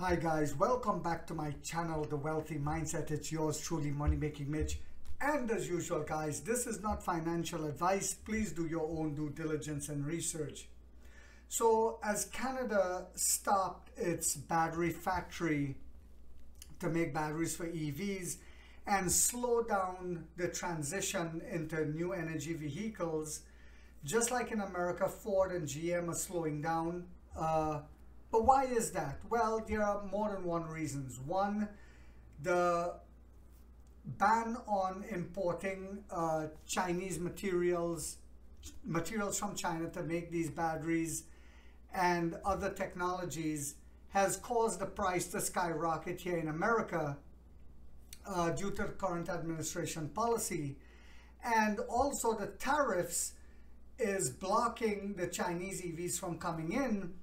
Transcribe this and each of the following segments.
Hi guys, welcome back to my channel, The Wealthy Mindset. It's yours truly, Money Making Mitch. And as usual guys, this is not financial advice. Please do your own due diligence and research. So as Canada stopped its battery factory to make batteries for EVs and slow down the transition into new energy vehicles, just like in America, Ford and GM are slowing down uh, but why is that? Well, there are more than one reasons. One, the ban on importing uh, Chinese materials, materials from China to make these batteries and other technologies has caused the price to skyrocket here in America uh, due to the current administration policy. And also the tariffs is blocking the Chinese EVs from coming in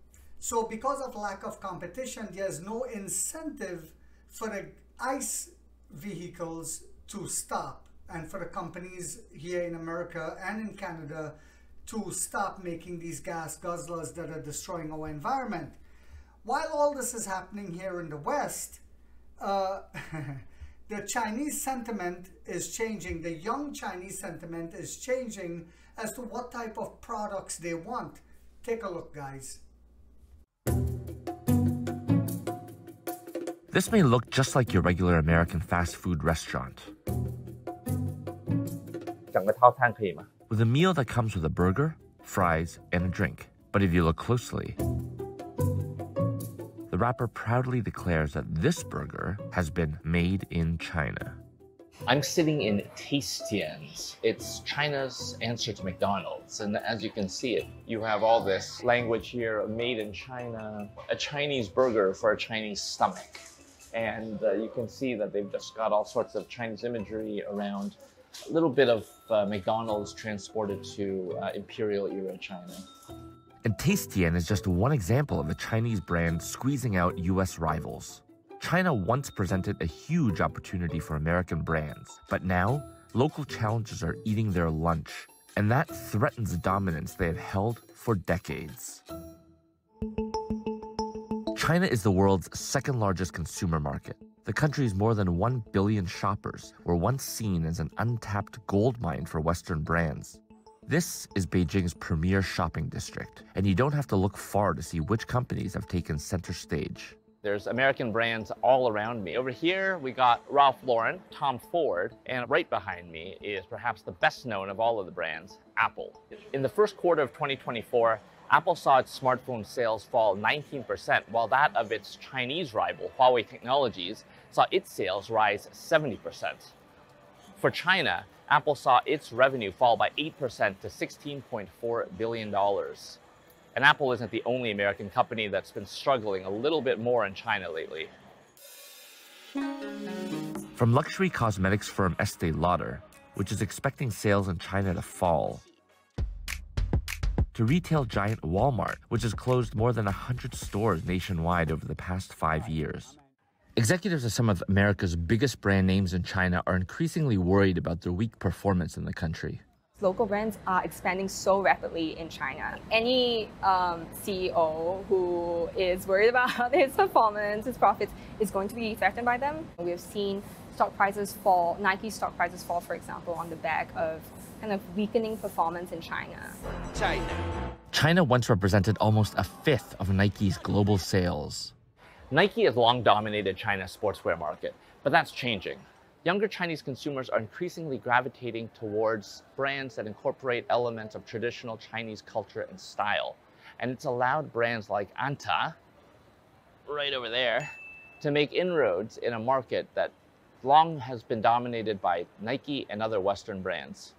so because of lack of competition, there's no incentive for the ICE vehicles to stop and for the companies here in America and in Canada to stop making these gas guzzlers that are destroying our environment. While all this is happening here in the West, uh, the Chinese sentiment is changing. The young Chinese sentiment is changing as to what type of products they want. Take a look, guys. This may look just like your regular American fast food restaurant. With a meal that comes with a burger, fries, and a drink. But if you look closely, the wrapper proudly declares that this burger has been made in China. I'm sitting in Tastien's. It's China's answer to McDonald's. And as you can see it, you have all this language here, made in China, a Chinese burger for a Chinese stomach and uh, you can see that they've just got all sorts of Chinese imagery around a little bit of uh, McDonald's transported to uh, imperial era China. And Tastian is just one example of a Chinese brand squeezing out US rivals. China once presented a huge opportunity for American brands, but now local challengers are eating their lunch, and that threatens the dominance they have held for decades. China is the world's second largest consumer market. The country's more than 1 billion shoppers were once seen as an untapped gold mine for Western brands. This is Beijing's premier shopping district, and you don't have to look far to see which companies have taken center stage. There's American brands all around me. Over here, we got Ralph Lauren, Tom Ford, and right behind me is perhaps the best known of all of the brands, Apple. In the first quarter of 2024, Apple saw its smartphone sales fall 19%, while that of its Chinese rival, Huawei Technologies, saw its sales rise 70%. For China, Apple saw its revenue fall by 8% to $16.4 billion. And Apple isn't the only American company that's been struggling a little bit more in China lately. From luxury cosmetics firm Estee Lauder, which is expecting sales in China to fall, to retail giant Walmart, which has closed more than 100 stores nationwide over the past five years. Executives of some of America's biggest brand names in China are increasingly worried about their weak performance in the country. Local brands are expanding so rapidly in China. Any um, CEO who is worried about his performance, his profits, is going to be threatened by them. We have seen stock prices fall, Nike stock prices fall, for example, on the back of kind of weakening performance in China. China. China once represented almost a fifth of Nike's global sales. Nike has long dominated China's sportswear market, but that's changing. Younger Chinese consumers are increasingly gravitating towards brands that incorporate elements of traditional Chinese culture and style. And it's allowed brands like Anta, right over there, to make inroads in a market that long has been dominated by Nike and other Western brands.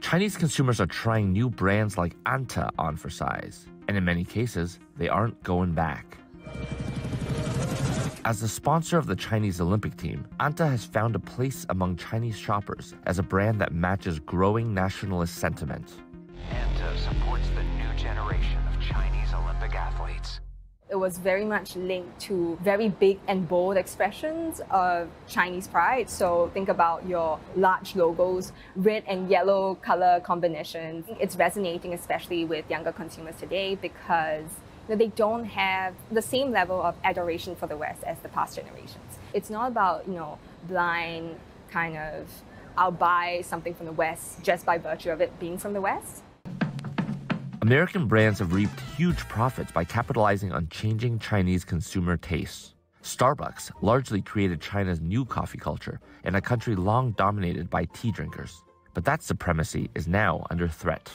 Chinese consumers are trying new brands like Anta on for size, and in many cases, they aren't going back. As the sponsor of the Chinese Olympic team, Anta has found a place among Chinese shoppers as a brand that matches growing nationalist sentiment. Anta supports the new generation of Chinese Olympic athletes it was very much linked to very big and bold expressions of Chinese pride. So think about your large logos, red and yellow color combinations. It's resonating especially with younger consumers today because that they don't have the same level of adoration for the West as the past generations. It's not about, you know, blind kind of I'll buy something from the West just by virtue of it being from the West. American brands have reaped huge profits by capitalizing on changing Chinese consumer tastes. Starbucks largely created China's new coffee culture in a country long dominated by tea drinkers. But that supremacy is now under threat.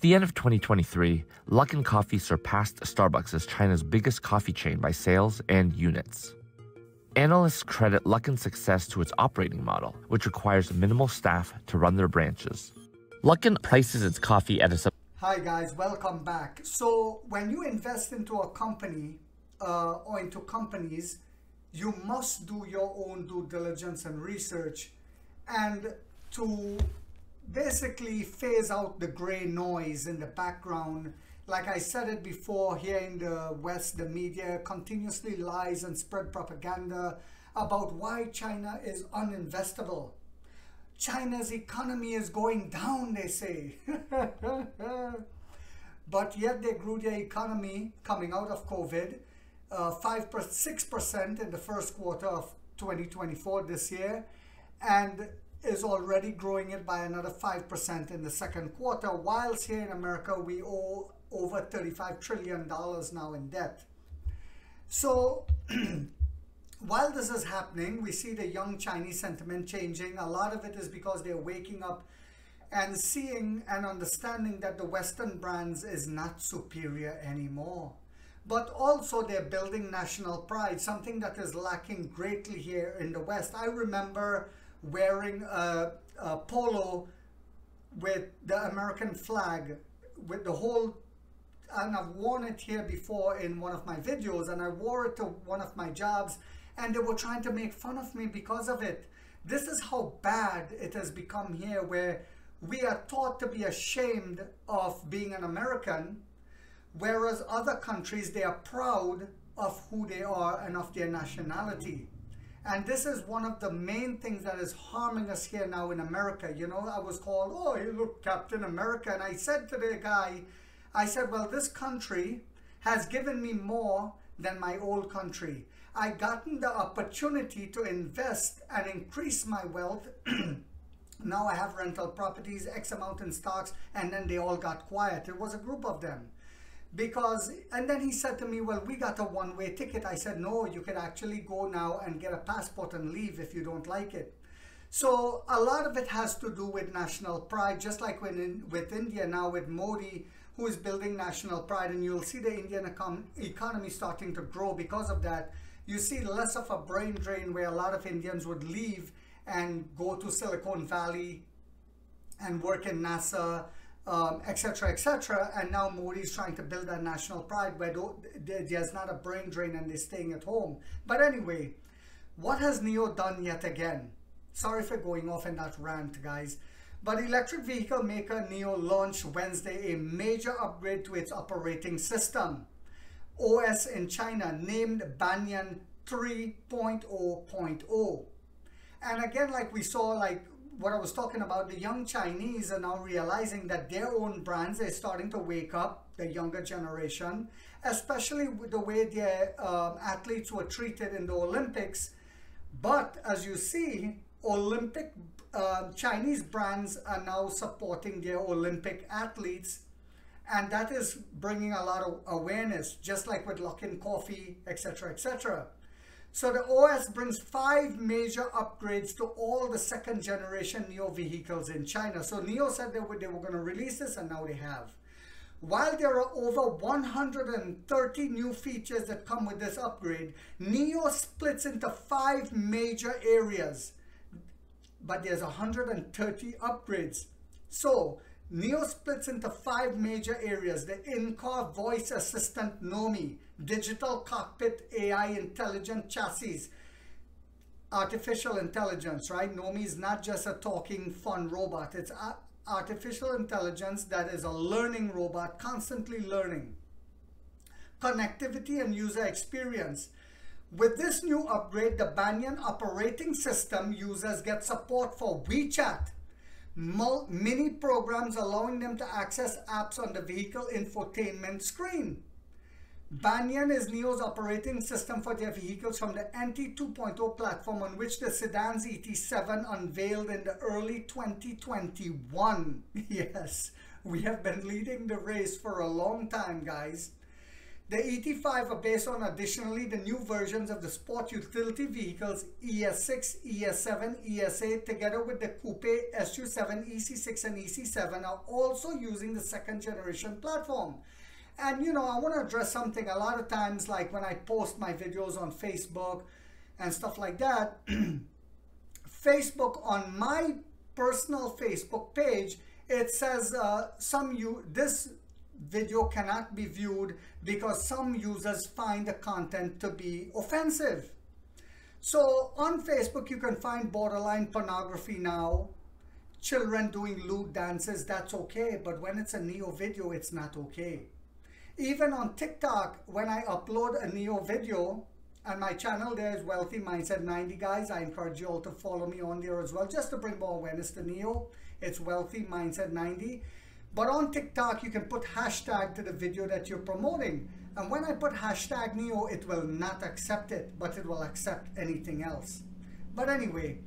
At the end of 2023, Luckin Coffee surpassed Starbucks as China's biggest coffee chain by sales and units. Analysts credit Luckin's success to its operating model, which requires minimal staff to run their branches. Luckin prices its coffee at a sub- Hi guys, welcome back. So when you invest into a company uh, or into companies, you must do your own due diligence and research and to basically phase out the gray noise in the background. Like I said it before, here in the West, the media continuously lies and spread propaganda about why China is uninvestable. China's economy is going down, they say. but yet they grew their economy coming out of COVID, uh, 5 6% in the first quarter of 2024 this year, and is already growing it by another 5% in the second quarter, whilst here in America we owe over $35 trillion now in debt. So while this is happening, we see the young Chinese sentiment changing. A lot of it is because they're waking up and seeing and understanding that the Western brands is not superior anymore. But also they're building national pride, something that is lacking greatly here in the West. I remember wearing a, a polo with the American flag, with the whole and I've worn it here before in one of my videos and I wore it to one of my jobs and they were trying to make fun of me because of it. This is how bad it has become here where we are taught to be ashamed of being an American whereas other countries they are proud of who they are and of their nationality. And this is one of the main things that is harming us here now in America. You know, I was called, oh, you look Captain America. And I said to the guy, I said, well, this country has given me more than my old country. I gotten the opportunity to invest and increase my wealth. now I have rental properties, X amount in stocks, and then they all got quiet. It was a group of them because and then he said to me well we got a one-way ticket. I said no you can actually go now and get a passport and leave if you don't like it. So a lot of it has to do with national pride just like when in, with india now with modi who is building national pride and you'll see the indian econ economy starting to grow because of that. You see less of a brain drain where a lot of indians would leave and go to silicon valley and work in nasa etc., um, etc. Et and now Modi is trying to build a national pride where there's not a brain drain and they're staying at home. But anyway, what has NIO done yet again? Sorry for going off in that rant, guys. But electric vehicle maker NIO launched Wednesday a major upgrade to its operating system. OS in China named Banyan 3.0.0. And again, like we saw, like what I was talking about, the young Chinese are now realizing that their own brands are starting to wake up, the younger generation, especially with the way their um, athletes were treated in the Olympics. But as you see, Olympic uh, Chinese brands are now supporting their Olympic athletes, and that is bringing a lot of awareness, just like with Luckin Coffee, etc., etc. So the OS brings five major upgrades to all the second generation NIO vehicles in China. So NIO said they were, they were going to release this and now they have. While there are over 130 new features that come with this upgrade, NIO splits into five major areas, but there's 130 upgrades. So NIO splits into five major areas. The in-car voice assistant Nomi, digital cockpit AI intelligent chassis, artificial intelligence, right? Nomi is not just a talking fun robot. It's artificial intelligence that is a learning robot, constantly learning. Connectivity and user experience. With this new upgrade, the Banyan operating system users get support for WeChat, mini programs allowing them to access apps on the vehicle infotainment screen. Banyan is NIO's operating system for their vehicles from the NT 2.0 platform on which the sedan's ET7 unveiled in the early 2021. Yes, we have been leading the race for a long time, guys. The ET5 are based on additionally the new versions of the sport utility vehicles ES6, ES7, ES8 together with the Coupe SU7, EC6 and EC7 are also using the second generation platform. And you know, I want to address something a lot of times like when I post my videos on Facebook and stuff like that. Facebook on my personal Facebook page, it says uh, some you this video cannot be viewed because some users find the content to be offensive. So on Facebook, you can find borderline pornography now. Children doing lewd dances, that's okay. But when it's a NIO video, it's not okay. Even on TikTok, when I upload a NIO video, and my channel there is Wealthy Mindset 90, guys. I encourage you all to follow me on there as well, just to bring more awareness to NIO. It's Wealthy Mindset 90. But on TikTok, you can put hashtag to the video that you're promoting. And when I put hashtag NIO, it will not accept it, but it will accept anything else. But anyway,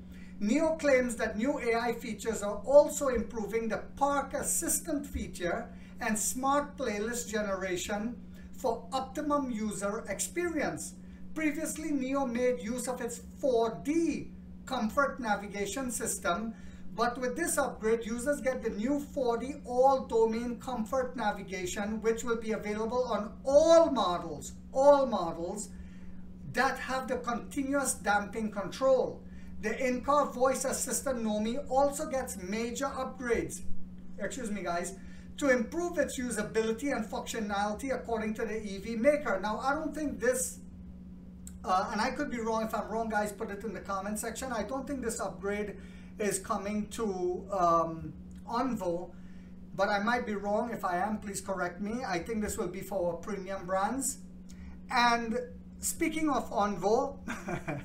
NIO claims that new AI features are also improving the Park Assistant feature and smart playlist generation for optimum user experience. Previously, NIO made use of its 4D comfort navigation system but with this upgrade, users get the new 4D all domain comfort navigation, which will be available on all models, all models that have the continuous damping control. The in-car voice assistant Nomi also gets major upgrades, excuse me guys, to improve its usability and functionality according to the EV maker. Now, I don't think this, uh, and I could be wrong, if I'm wrong guys, put it in the comment section. I don't think this upgrade is coming to um, Onvo, but I might be wrong. If I am, please correct me. I think this will be for premium brands. And speaking of Onvo,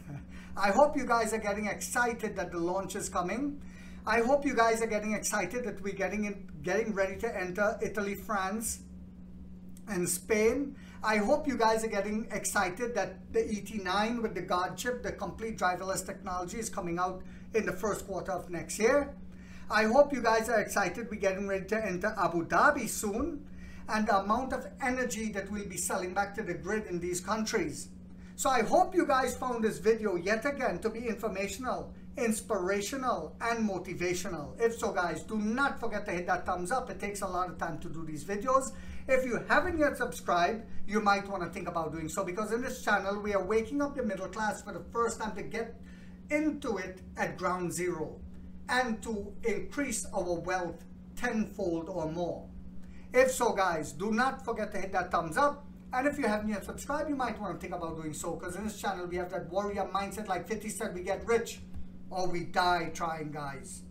I hope you guys are getting excited that the launch is coming. I hope you guys are getting excited that we're getting in, getting ready to enter Italy, France, and Spain. I hope you guys are getting excited that the ET9 with the God chip, the complete driverless technology is coming out in the first quarter of next year. I hope you guys are excited. We're getting ready to enter Abu Dhabi soon and the amount of energy that we'll be selling back to the grid in these countries. So I hope you guys found this video yet again to be informational, inspirational, and motivational. If so guys, do not forget to hit that thumbs up. It takes a lot of time to do these videos. If you haven't yet subscribed, you might want to think about doing so because in this channel, we are waking up the middle class for the first time to get into it at ground zero and to increase our wealth tenfold or more. If so, guys, do not forget to hit that thumbs up. And if you haven't yet subscribed, you might want to think about doing so because in this channel, we have that warrior mindset like 50 said, we get rich or we die trying, guys.